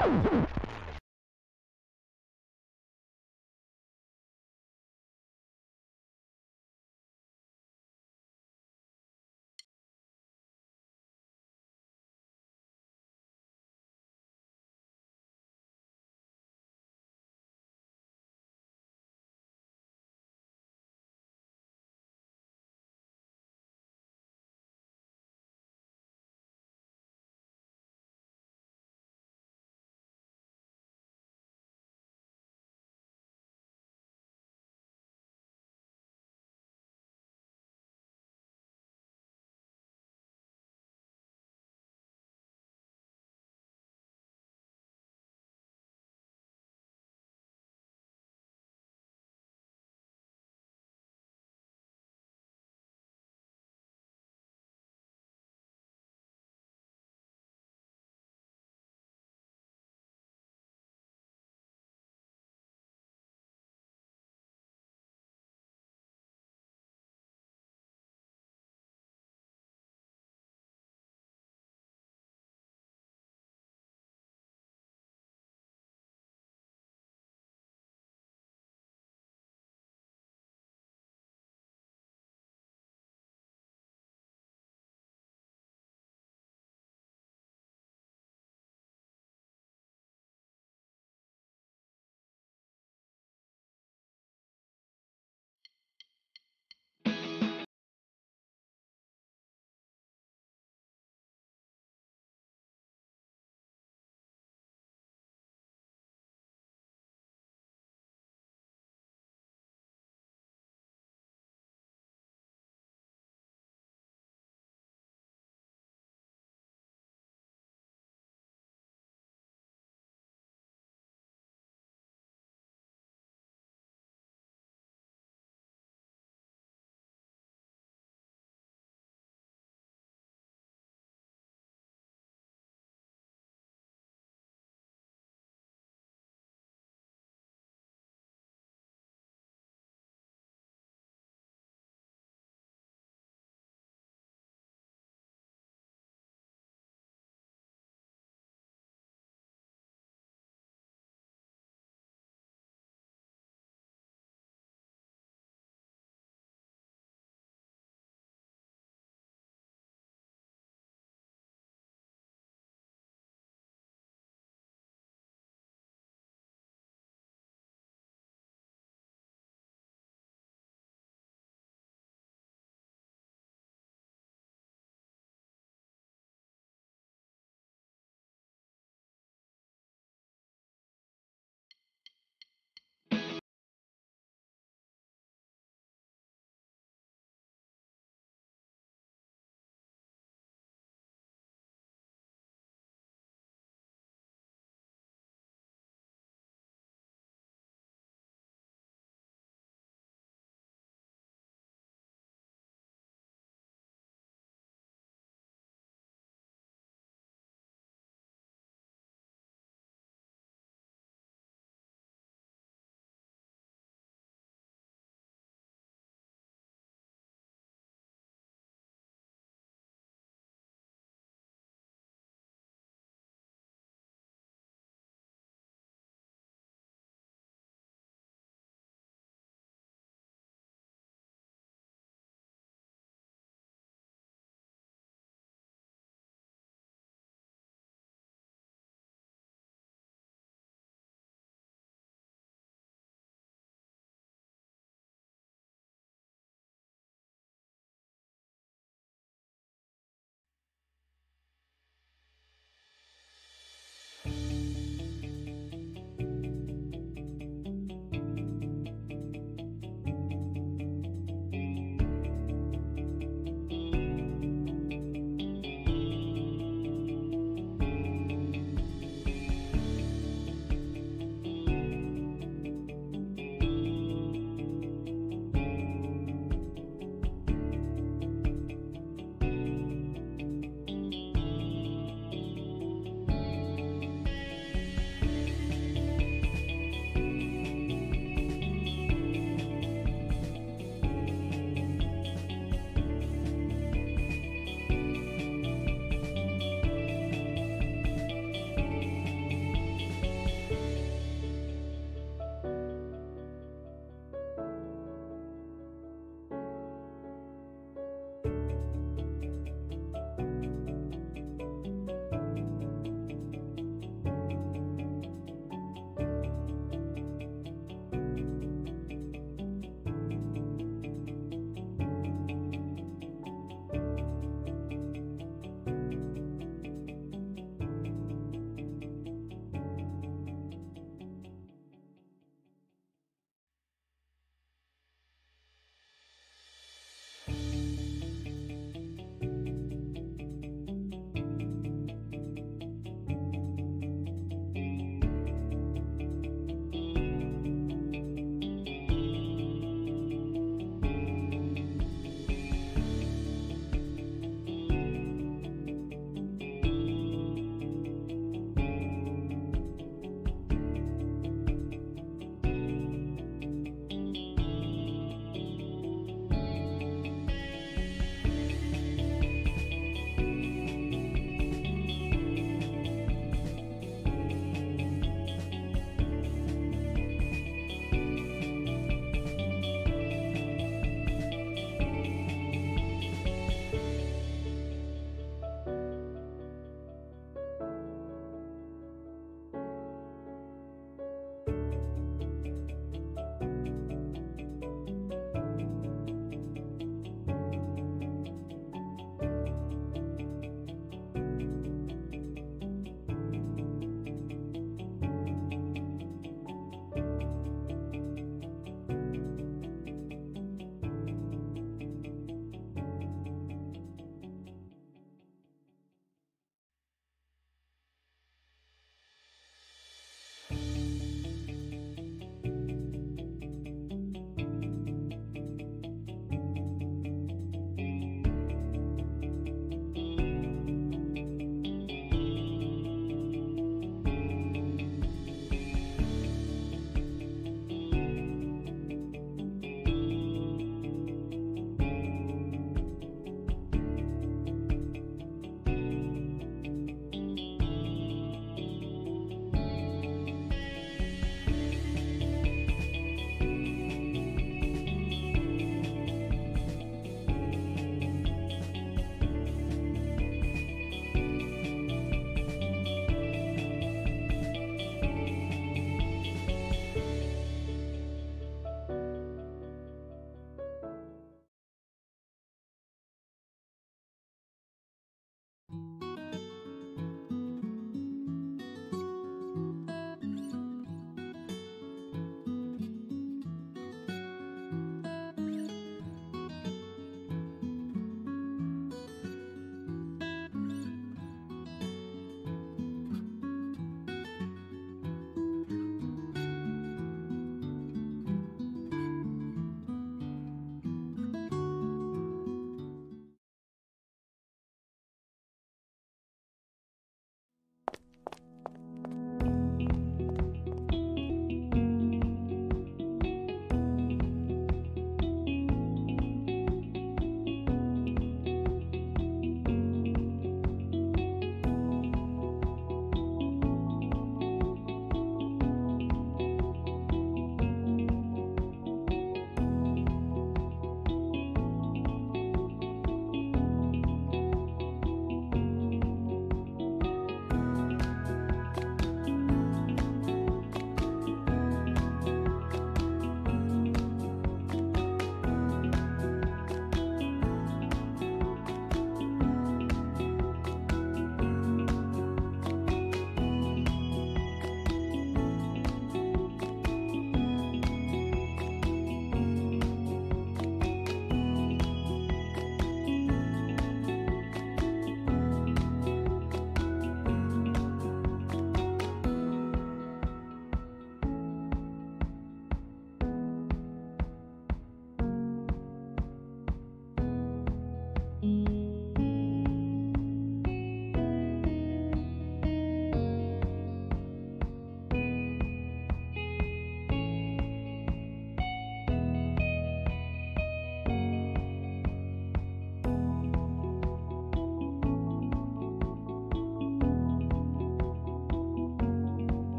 Oh,